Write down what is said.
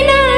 না